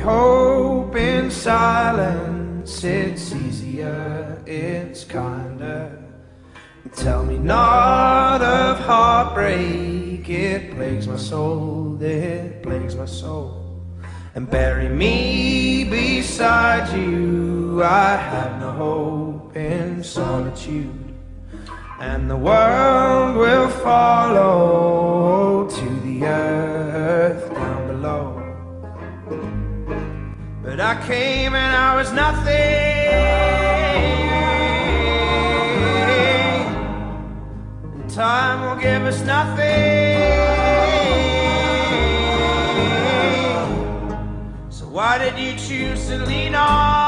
hope in silence, it's easier, it's kinder. Tell me not of heartbreak, it plagues my soul, it plagues my soul. And bury me beside you, I have no hope in solitude. And the world But I came and I was nothing. And time will give us nothing. So why did you choose to lean on?